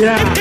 Yeah.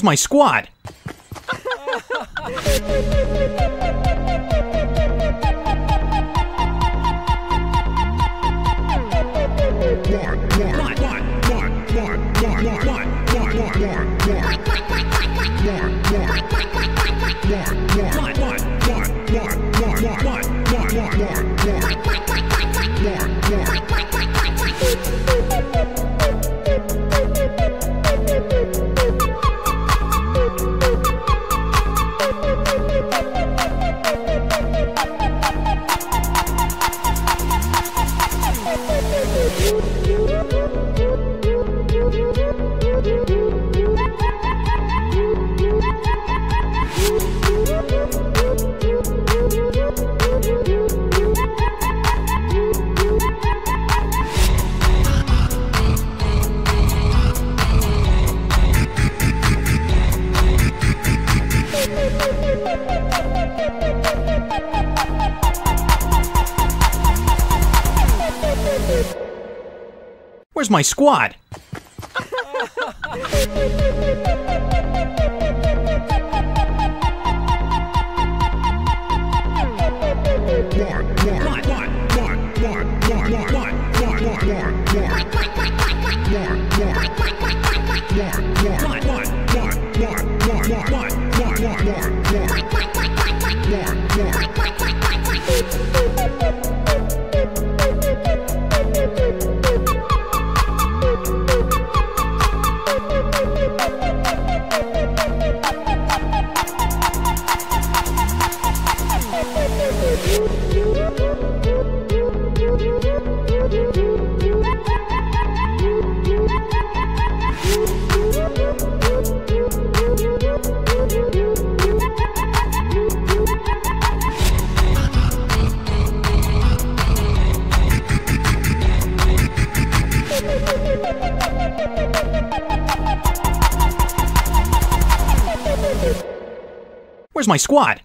Where's my squad? Where's my squad? Where's my squad?